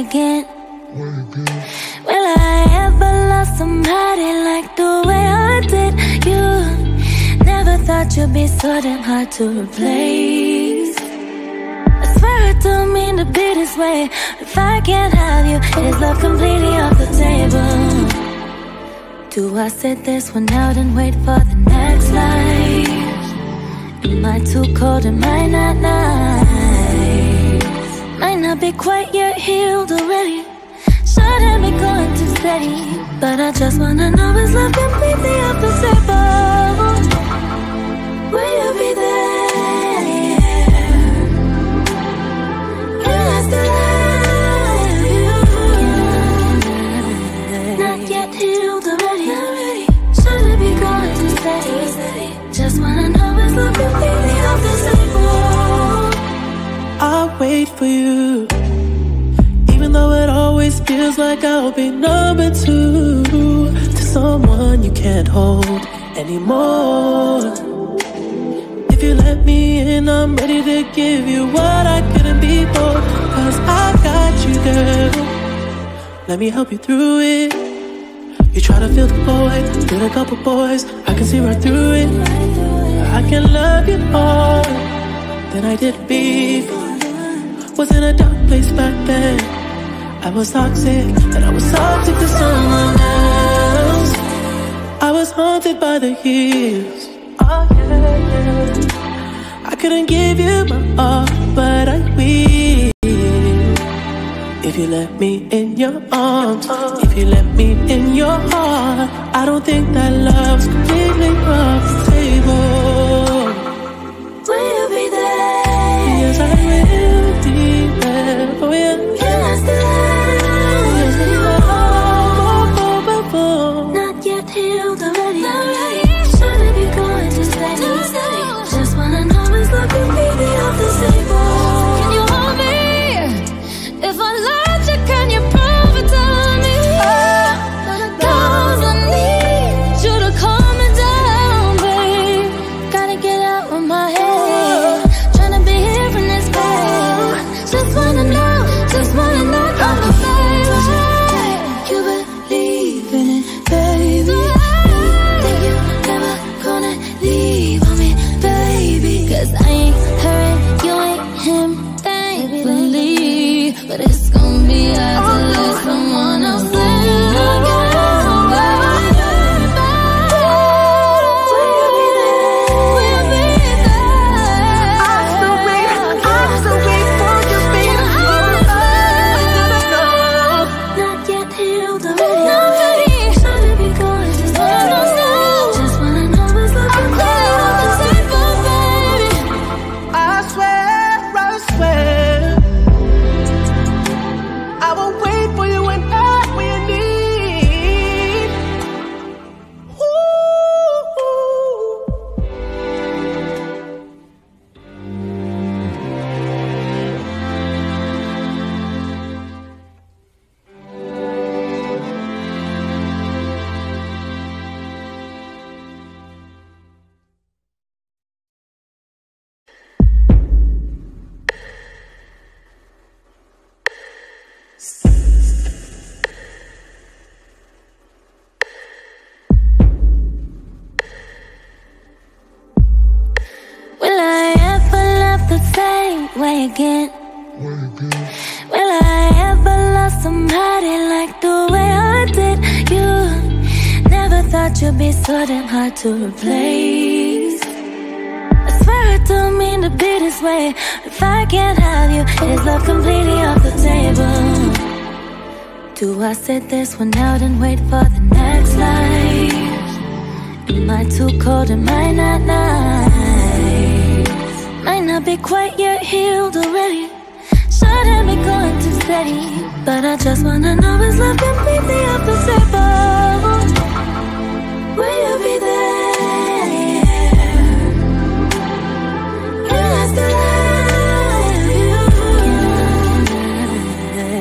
again. Will I ever love somebody like the way I did you? Never thought you'd be so damn hard to replace. I swear I don't mean to be this way. If I can't have you, is love completely off the table? Do I sit this one out and wait for the next life? Am I too cold? Am I not nice? Might not be quite yet healed already. Shouldn't be going too steady. But I just wanna know is love completely off wait for you. Even though it always feels like I'll be number two to someone you can't hold anymore. If you let me in, I'm ready to give you what I couldn't before. Cause I got you, girl. Let me help you through it. You try to fill the void with a couple boys. I can see right through it. I can love you more than I did before. Was in a dark place back then. I was toxic, and I was toxic to someone else. I was haunted by the years. Oh yeah, yeah. I couldn't give you my all, but I will. If you let me in your arms, if you let me in your heart, I don't think that love's completely off the table. There for again? Will I ever love somebody like the way I did you? Never thought you'd be so damn hard to replace. I swear I don't mean to be this way. If I can't have you, is love completely off the table? Do I sit this one out and wait for the next life? Am I too cold? Am I not nice? Not be quite yet healed already. Shouldn't be going too steady. But I just wanna know is love completely table? Will you be there? Can I still love you?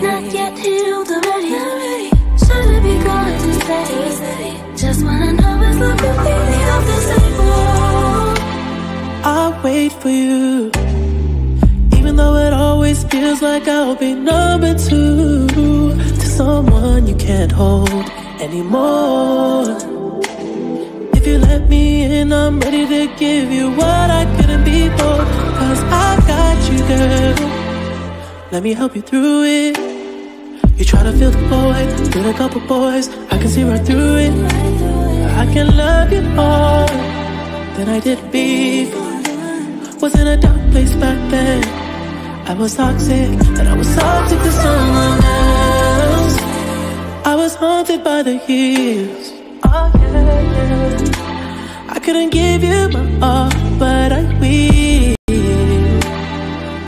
Not yet healed already. Shouldn't be going too steady. Just wanna know is love completely table? I'll wait for you. Feels like I'll be number two to someone you can't hold anymore. If you let me in, I'm ready to give you what I couldn't be before. Cause I got you, girl. Let me help you through it. You try to fill the void with a couple boys. I can see right through it. I can love you more than I did before. Was in a dark place back then. I was toxic, and I was toxic to someone else. I was haunted by the years. I couldn't give you my all, but I will.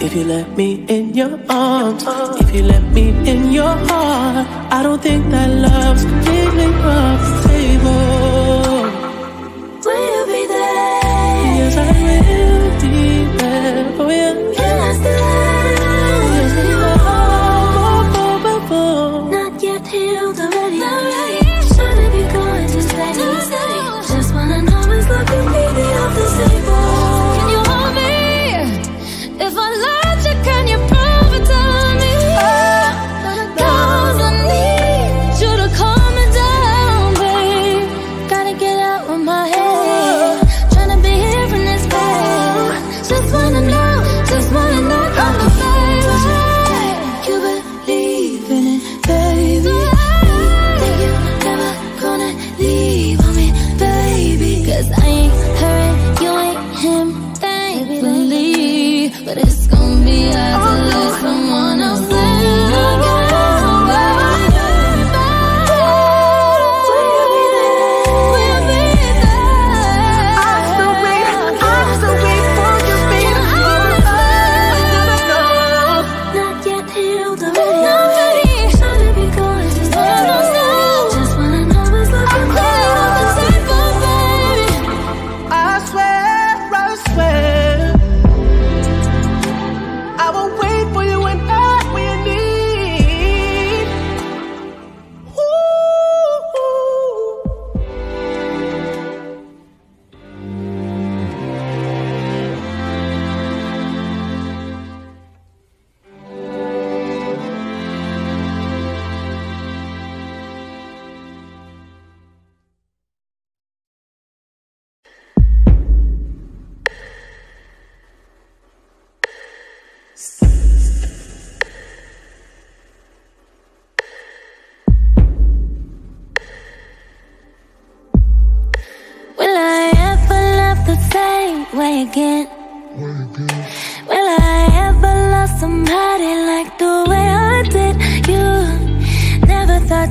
If you let me in your arms, if you let me in your heart, I don't think that love's completely off the table.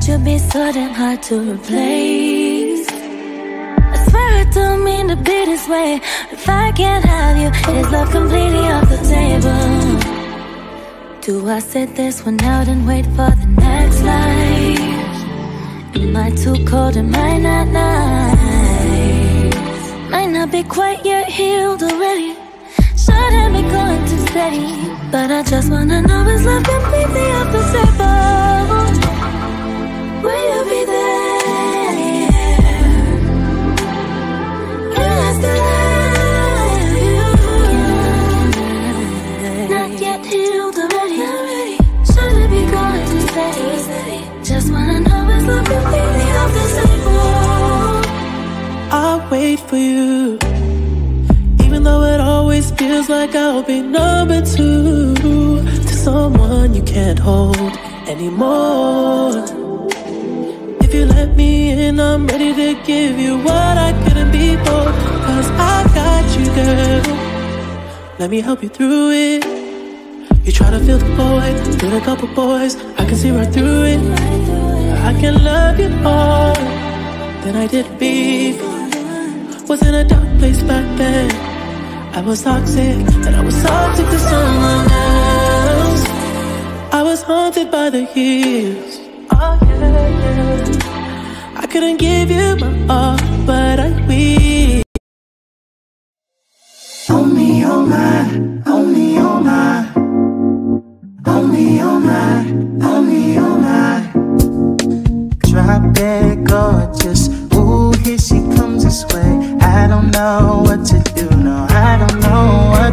Never be so damn hard to replace. I swear I don't mean to be this way. If I can't have you, is love completely off the table? Do I sit this one out and wait for the next life? Am I too cold? Am I not nice? Might not be quite yet healed already. Shouldn't be going too steady. But I just wanna know is love completely off the table? Like I'll be number two to someone you can't hold anymore. If you let me in, I'm ready to give you what I couldn't before. Cause I got you, girl. Let me help you through it. You try to fill the void with a couple boys. I can see right through it. I can love you more than I did before. Was in a dark place back then. I was toxic, and I was toxic to someone else. I was haunted by the years. Oh yeah, yeah. I couldn't give you my all, but I will. Only on my, only on my, only on my, only on my. Drop dead gorgeous. Ooh, here she comes this way. I don't know what to do, no, I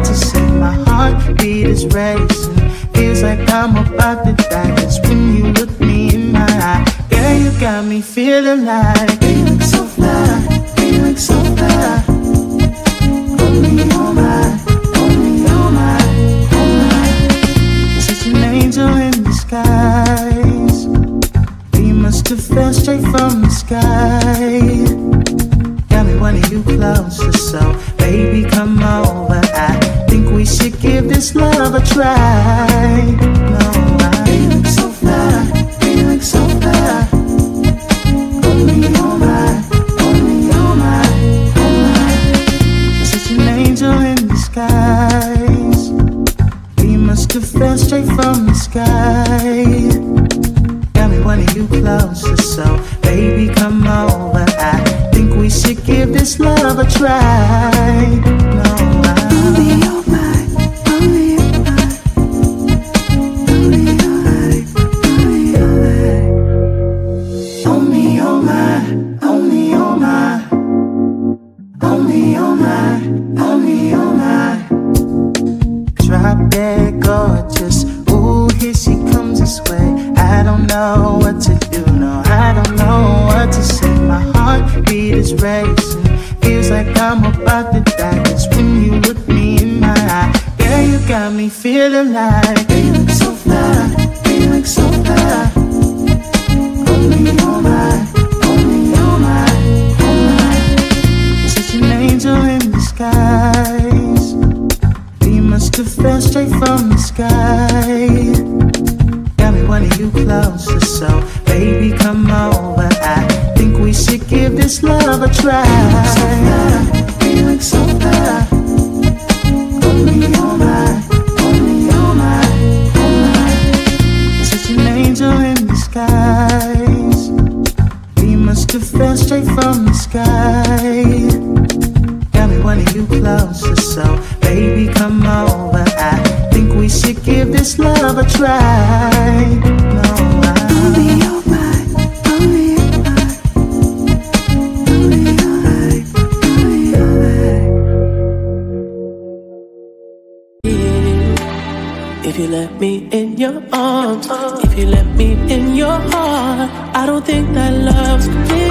to say. My heartbeat is racing, feels like I'm about to die. Just when you look me in my eye Girl, you got me feeling like You look so fly, you look so fly. Only only Such an angel in disguise. We must have fell straight from the sky. Got me wanting you closer, so baby come over this love a try. No, I look so fly, so fly. Only my, only my, my. Such an angel in disguise. We must have fell straight from feeling like I'm about to die. It's when You look me in my so fly, you look so fly. Only oh my, only oh my, oh my Such an angel in disguise. We must have fell straight from the sky. Got me wanting you closer, so baby come over give this love a try look so fly, angel in the skies. We must have fell straight from the sky. Got me wanting you closer, so baby, come over. I think we should give this love a try. If you let me in your heart, I don't think that love's completely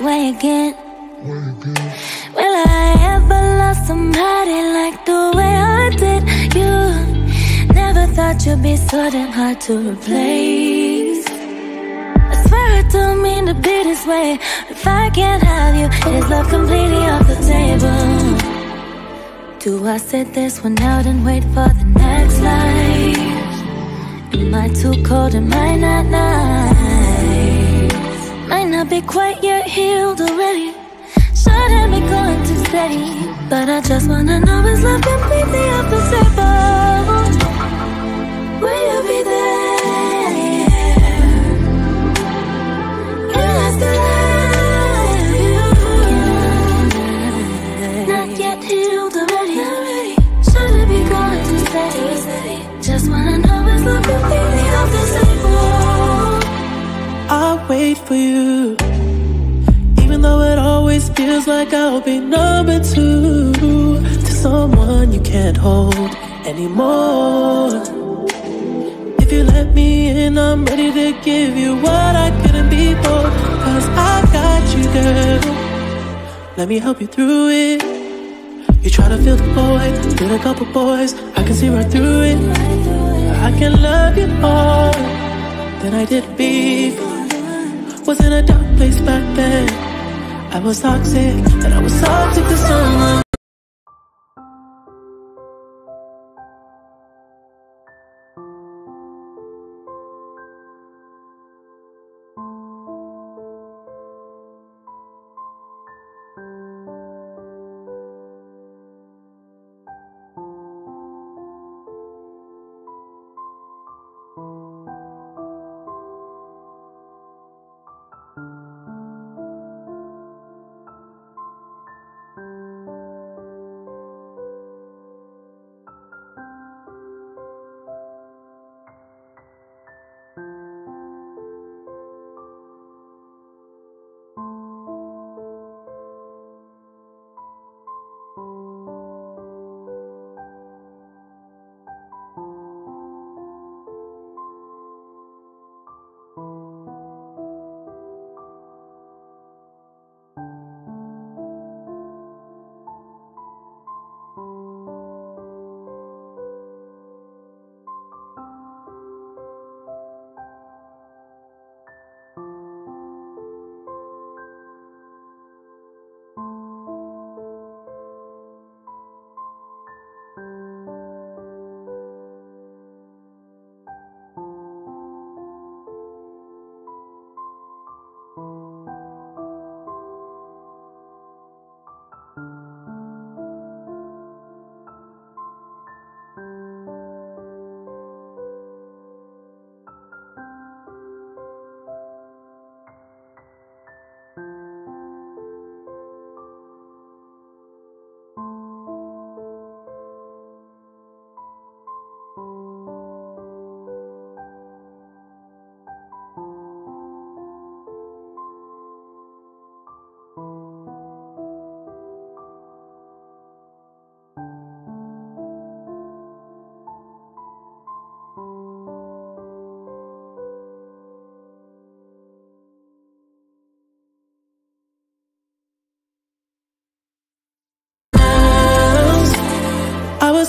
way again? Will I ever love somebody like the way I did you? Never thought you'd be so damn hard to replace. I swear it don't mean to be this way. If I can't have you, is love completely off the table? Do I sit this one out and wait for the next life? Am I too cold? Am I not nice? Not be quite yet healed already. Shouldn't be going too steady. But I just wanna know is love completely table? Will you be there? Can I still love you? Not yet healed already. Shouldn't be going too steady. Just wanna know is love completely table? I'll wait for you. Feels like I'll be number two to someone you can't hold anymore. If you let me in, I'm ready to give you what I couldn't be before. Cause I got you, girl. Let me help you through it. You try to feel the void, feel a couple boys. I can see right through it. I can love you more than I did before. Was in a dark place back then. I was toxic, and I was toxic to someone.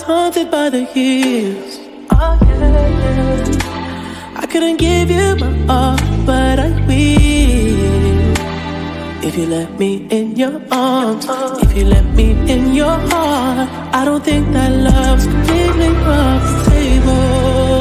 Haunted by the years. Oh yeah, yeah. I couldn't give you my all, but I will. If you let me in your arms, if you let me in your heart, I don't think that love's completely off the table.